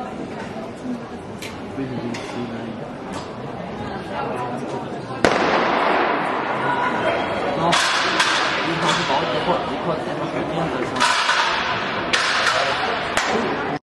为什么吃呢？